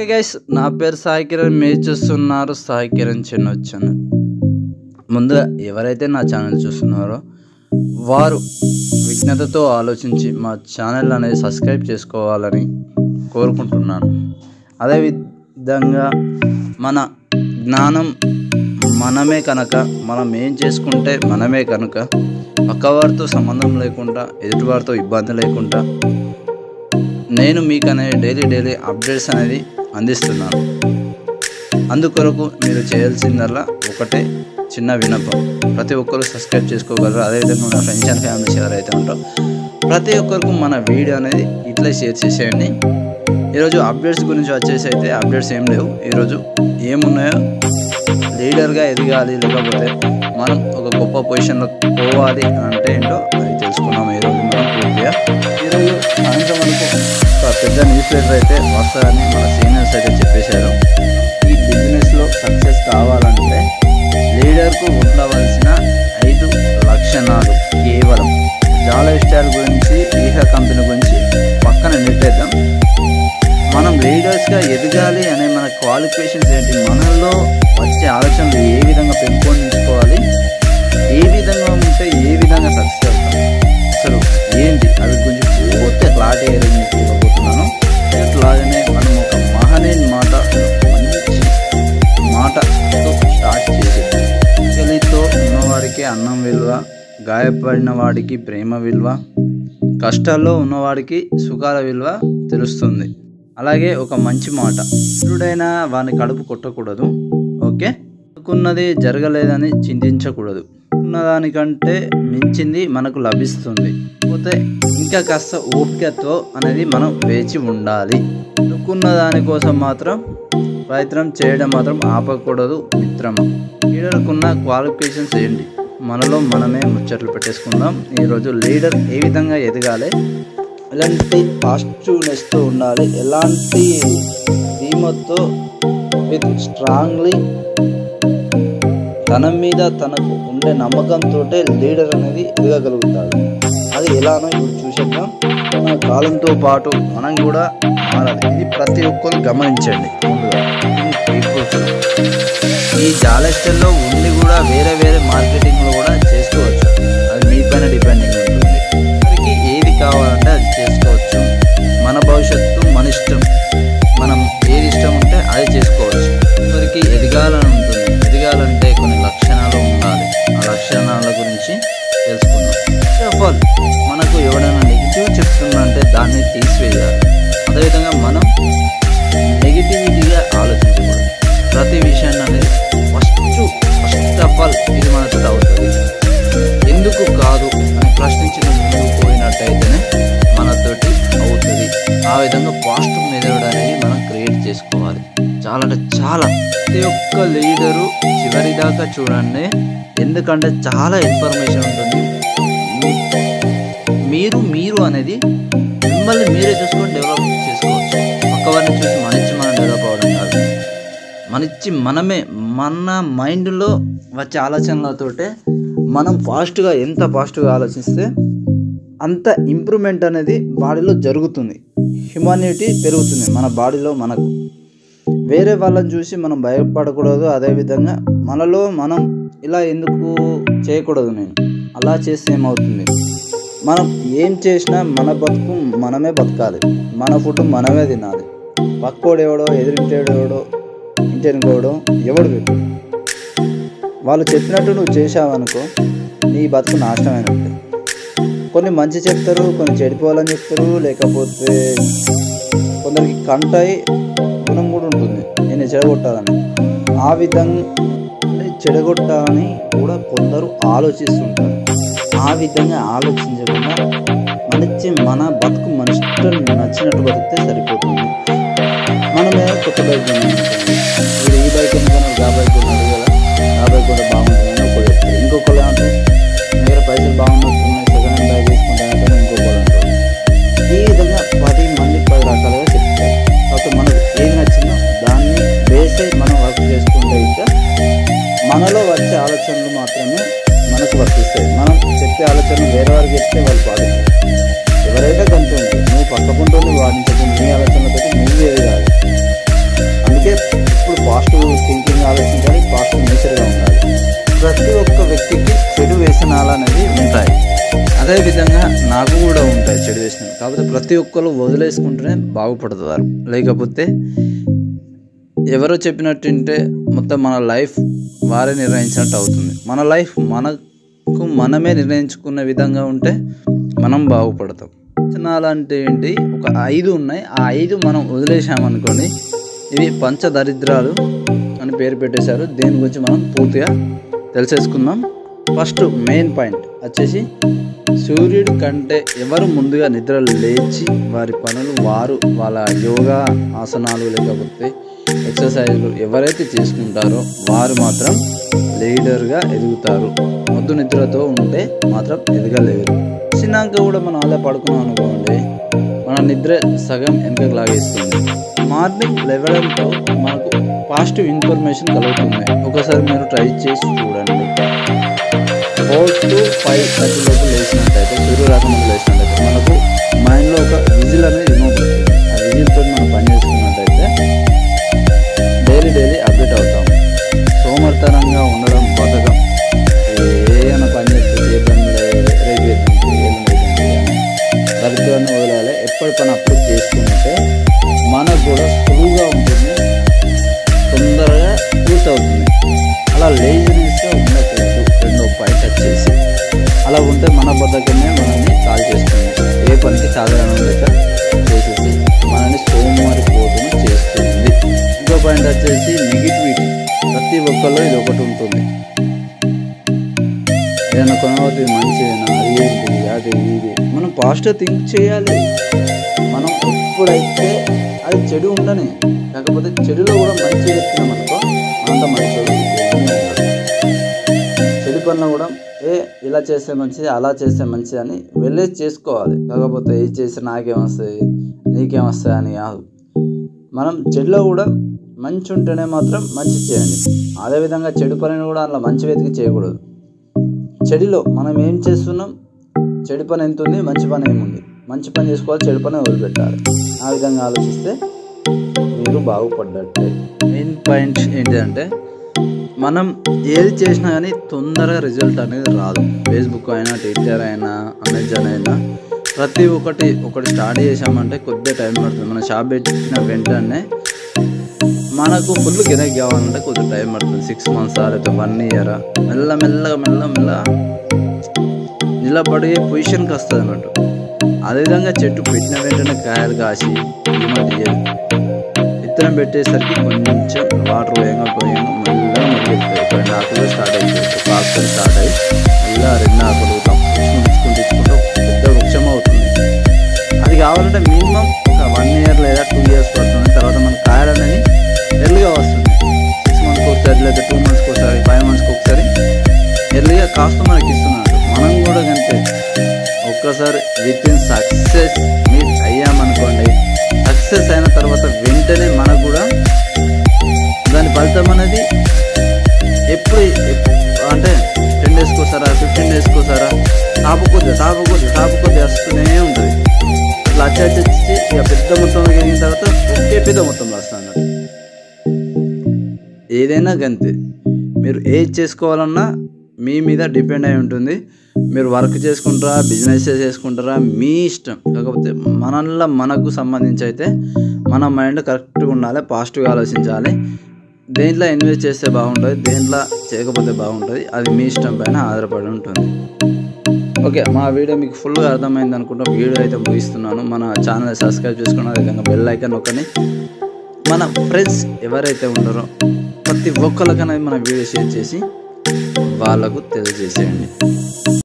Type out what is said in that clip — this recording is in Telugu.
ఓకే గైస్ నా పేరు సాయి కిరణ్. మీరు చూస్తున్నారు సాయి కిరణ్ చిన్న ఛానల్ ముందుగా ఎవరైతే నా ఛానల్ చూస్తున్నారో వారు విజ్ఞతతో ఆలోచించి మా ఛానల్ అనేది సబ్స్క్రైబ్ చేసుకోవాలని కోరుకుంటున్నాను. అదేవిధంగా మన జ్ఞానం మనమే కనుక మనం ఏం చేసుకుంటే మనమే కనుక పక్కవారితో సంబంధం లేకుండా ఎదుటివారితో ఇబ్బంది లేకుండా నేను మీకు అనేది డైలీ డైలీ అప్డేట్స్ అనేది అందిస్తున్నాను. అందుకొరకు మీరు చేయాల్సిందల్లా ఒకటే చిన్న వినపం. ప్రతి ఒక్కరు సబ్స్క్రైబ్ చేసుకోగలరు. అదేవిధంగా మన ఫ్రెండ్స్ అండ్ ఫ్యామిలీస్ ఎవరైతే ఉంటారో ప్రతి ఒక్కరికి మన వీడియో అనేది ఇట్లా షేర్ చేసేయండి. ఈరోజు అప్డేట్స్ గురించి వచ్చేసి అయితే అప్డేట్స్ ఏం లేవు. ఈరోజు ఏమున్నాయో లీడర్గా ఎదగాలి లేకపోతే మనం ఒక గొప్ప పొజిషన్లో పోవాలి అంటే ఏంటో అది తెలుసుకున్నాం. ఈరోజు మనం పూర్తిగా ఈరోజు సాయంత్రం వరకు ఒక పెద్ద న్యూస్ పేపర్ అయితే వస్తుందని మన సీనియర్స్ అయితే చెప్పేశారు. ఈ బిజినెస్లో సక్సెస్ కావాలంటే లీడర్కు ఉండవలసిన ఐదు లక్షణాలు కేవలం జాలో స్టార్ గురించి ఈహా కంపెనీ గురించి పక్కన నెట్టేద్దాం. మనం లీడర్స్గా ఎదగాలి అనే మన క్వాలిఫికేషన్స్ ఏంటి? మనలో వచ్చే ఆలోచనలు ఏ విధంగా పెంపొందించుకోవాలి? ఏ విధంగా ఉంటే ఏ విధంగా సక్సెస్ అవుతాం? అసలు ఏంటి? అవి గురించి పూర్తి క్లారిటీ మీకు మనం ఒక మహనీన్ మాట మంచి మాటతో స్టార్ట్ చేసేది ఆకలితో ఉన్నవారికి అన్నం విలువ గాయపడిన వాడికి ప్రేమ విలువ కష్టాల్లో ఉన్నవాడికి సుఖాల విలువ తెలుస్తుంది. అలాగే ఒక మంచి మాట ఎప్పుడైనా వాని కడుపు కొట్టకూడదు. ఓకే? అనుకున్నది జరగలేదని చింతించకూడదు. ఉన్నదానికంటే మించింది మనకు లభిస్తుంది. పోతే ఇంకా కాస్త ఓపికతో అనేది మనం వేచి ఉండాలి. అనుకున్న దానికోసం మాత్రం ప్రయత్నం చేయడం మాత్రం ఆపకూడదు మిత్రమా లీడర్కున్న క్వాలిఫికేషన్స్ ఏంటి? మనలో మనమే ముచ్చట్లు పెట్టేసుకుందాం. ఈరోజు లీడర్ ఏ విధంగా ఎదగాలి? ఎలాంటి పాజిటివ్నెస్తో ఉండాలి? ఎలాంటి ధీమతో విత్ స్ట్రాంగ్లీ తన మీద తనకు ఉండే నమ్మకంతో లీడర్ అనేది ఎదగగలుగుతాడు. అది ఎలానో ఇప్పుడు చూసేద్దాం. మన కాలంతో పాటు మనం కూడా మారాలి. ఇది ప్రతి ఒక్కరు గమనించండి ముందుగా. ఈ జాలెస్టర్లో ఉండి కూడా వేరే వేరే మార్కెటింగ్లో కూడా ఆ పాజిటివ్ మెథడ్ అనేది మనం క్రియేట్ చేసుకోవాలి. చాలా అంటే చాలా. ప్రతి ఒక్క లీడరు చివరి దాకా చూడండి. ఎందుకంటే చాలా ఇన్ఫర్మేషన్ ఉంటుంది. మీరు మీరు అనేది మిమ్మల్ని మీరే చూసుకొని డెవలప్ చేసుకోవచ్చు. పక్కవారిని చూసి మనిచ్చి మనం డెవలప్ అవ్వడం కాదు. మనిచ్చి మనమే మన మైండ్లో వచ్చే ఆలోచనలతోటే మనం ఫాస్ట్గా ఎంత ఫాస్ట్గా ఆలోచిస్తే అంత ఇంప్రూవ్మెంట్ అనేది బాడీలో జరుగుతుంది. హ్యుమానిటీ పెరుగుతుంది మన బాడీలో మనకు. వేరే వాళ్ళని చూసి మనం భయపడకూడదు అదేవిధంగా మనలో మనం ఇలా ఎందుకు చేయకూడదు నేను? అలా చేస్తే ఏమవుతుంది? మనం ఏం చేసినా మన బతుకు మనమే బతకాలి. మన ఫుడ్ మనమే తినాలి. పక్కోడు ఎవడో ఎవడో ఇంటెనుకోవడం ఎవడు పెట్టు వాళ్ళు చెప్పినట్టు నువ్వు చేసావనుకో నీ బతుకు నాశనమైనట్టే. కొన్ని మంచి చెప్తారు కొన్ని చెడిపోవాలని చెప్తారు లేకపోతే కొందరికి కంటాయి గుణం కూడా ఉంటుంది. నేను చెడగొట్టాలని. ఆ విధంగా చెడగొట్టాలని కూడా కొందరు ఆలోచిస్తుంటారు. ఆ విధంగా ఆలోచించకుండా మనిచ్చి మన బతుకు మనిషి నచ్చినట్టు బతికితే సరిపోతుంది. మనం ఏదో కొత్త బయట అదేవిధంగా నాకు కూడా ఉంటాయి చెడు వ్యసనం కాకపోతే ప్రతి ఒక్కరు వదిలేసుకుంటేనే బాగుపడతారు. లేకపోతే ఎవరో చెప్పినట్టు వింటే మొత్తం మన లైఫ్ వారే నిర్ణయించినట్టు అవుతుంది. మన లైఫ్ మనకు మనమే నిర్ణయించుకున్న విధంగా ఉంటే మనం బాగుపడతాం. వ్యసనాలు అంటే ఏంటి? ఒక ఐదు ఉన్నాయి. ఆ ఐదు మనం వదిలేసామనుకోండి ఇవి పంచదరిద్రాలు అని పేరు పెట్టేశారు. దేని గురించి మనం పూర్తిగా తెలిసేసుకుందాం. ఫస్ట్ మెయిన్ పాయింట్ వచ్చేసి సూర్యుడి కంటే ఎవరు ముందుగా నిద్ర లేచి వారి పనులు వారు వాళ్ళ యోగా ఆసనాలు లేకపోతే ఎక్సర్సైజ్లు ఎవరైతే చేసుకుంటారో వారు మాత్రం లీడర్గా ఎదుగుతారు. మొద్దు నిద్రతో ఉంటే మాత్రం ఎదగలేరు. చిన్నాక కూడా మనం అలా పడుకున్నాం అనుకోండి మన నిద్ర సగం వెనకకు లాగేస్తుంది. మార్నింగ్ లెవెడంతో మనకు పాజిటివ్ ఇన్ఫర్మేషన్ కలుగుతుంది. ఒకసారి మీరు ట్రై చేసి చూడండి. ఫోర్ టు ఫైవ్ థర్టీ లోపు లేచినట్టయితే సూర్య లేచినట్టయితే మనకు మైండ్లో ఒక విజిల్ అనేది రిమూవ్ ఆ విజిల్తో మనం పని చేసుకున్నట్టయితే డైలీ డైలీ అప్డేట్ అవుతాం. సోమర్తనంగా ఉండడం బతకం ఏమైనా పని చేస్తే చేయడం రేపు దరిద్రాన్ని వదలాలి. ఎప్పటి పని అప్పుడు చేసుకుంటే మనకు కూడా సులువుగా ఉంటుంది తొందరగా పూర్తవుతుంది. అలా లేజినెస్గా ఉండదు అలా ఉంటే మన బద్దకమే మనల్ని కాల్ చేస్తుంది. ఏ పనికి సాధారణ లేక చేసేసి మనల్ని సోమవారి పోతును చేస్తుంది. ఇంకో పాయింట్ వచ్చేసి నెగిటివిటీ ప్రతి ఒక్కరిలో ఇది ఒకటి ఉంటుంది. ఏదైనా కొనవద్దు మంచిదేనా అది ఏంటి అది ఇది. మనం పాజిటివ్ థింక్ చేయాలి. మనం ఎప్పుడైతే అది చెడు ఉండని కాకపోతే చెడులో కూడా మంచి చెప్తున్నాం అనుకో అంత మంచి చెడు పనులు కూడా ఇలా చేస్తే మంచిది అలా చేస్తే మంచిది అని వెళ్ళేసి చేసుకోవాలి. కాకపోతే ఏది చేస్తే నాకేమొస్తుంది నీకేమొస్తుంది అని కాదు. మనం చెడులో కూడా మంచి ఉంటేనే మాత్రం మంచి చేయండి. అదేవిధంగా చెడు పనిని కూడా అలా మంచి వెతికి చేయకూడదు. చెడులో మనం ఏం చేస్తున్నాం? చెడు పని ఎంత ఉంది? మంచి పని ఏముంది మంచి పని చేసుకోవాలి చెడు పని వదిలిపెట్టాలి ఆ విధంగా ఆలోచిస్తే మీరు బాగుపడ్డట్టే. మెయిన్ పాయింట్ ఏంటంటే మనం ఏది చేసినా కానీ తొందరగా రిజల్ట్ అనేది రాదు. ఫేస్బుక్ అయినా ట్విట్టర్ అయినా అమెజాన్ అయినా ప్రతి ఒక్కటి ఒకటి స్టార్ట్ చేసామంటే కొద్దిగా టైం పడుతుంది. మన షాప్ పెట్టిన వెంటనే మనకు ఫుల్ గిరాకీ కావాలంటే కొద్దిగా టైం పడుతుంది. సిక్స్ మంత్స్ లేకపోతే వన్ ఇయర్ మెల్ల మెల్లగా మెల్ల మెల్ల నిలబడే పొజిషన్కి వస్తుంది అన్నట్టు. అదేవిధంగా చెట్టు పెట్టిన వెంటనే కాయలు కాసి విత్తనం పెట్టేసరికి కొంచెం వాటర్ పోయంగా పోయంగా మళ్ళీ మళ్ళీ రెండు ఆకులు స్టార్ట్ అయిపోయి ఒక ఆకులు స్టార్ట్ అయ్యి మళ్ళీ రెండు ఆకులు ఇచ్చుకుంటూ ఇచ్చుకుంటూ పెద్ద వృక్షం అవుతుంది. అది కావాలంటే మినిమం ఒక వన్ ఇయర్ లేదా టూ ఇయర్స్ పడుతుంది. తర్వాత మన కాయాలనేది ఎర్లీగా వస్తుంది. సిక్స్ మంత్స్కి ఒకసారి లేదా టూ మంత్స్కి ఒకసారి ఫైవ్ మంత్స్కి ఒకసారి ఎర్లీగా కాస్త మనకి ఇస్తున్నారు. మనం కూడా కంటే ఒక్కసారి విత్ ఇన్ సక్సెస్ మీట్ అయ్యామనుకోండి సక్సెస్ అయిన తర్వాత వెంటనే ఏదైనా గంతే. మీరు ఏది చేసుకోవాలన్నా మీ మీద డిపెండ్ అయి ఉంటుంది. మీరు వర్క్ చేసుకుంటారా బిజినెస్ చేసుకుంటారా మీ ఇష్టం. కాకపోతే మనల్లో మనకు సంబంధించి అయితే మన మైండ్ కరెక్ట్గా ఉండాలి పాజిటివ్గా ఆలోచించాలి. దేంట్లో ఇన్వెస్ట్ చేస్తే బాగుంటుంది దేంట్లో చేయకపోతే బాగుంటుంది అది మీ ఇష్టం పైన ఆధారపడి ఉంటుంది. ఓకే మా వీడియో మీకు ఫుల్గా అర్థమైంది అనుకుంటా. వీడియో అయితే ముగిస్తున్నాను. మన ఛానల్ సబ్స్క్రైబ్ చేసుకున్న విధంగా బెల్ ఐకాన్ నొక్కని మన ఫ్రెండ్స్ ఎవరైతే ఉన్నారో ప్రతి ఒక్కరికనేది మన వీడియో షేర్ చేసి వాళ్ళకు తెలియజేసేయండి.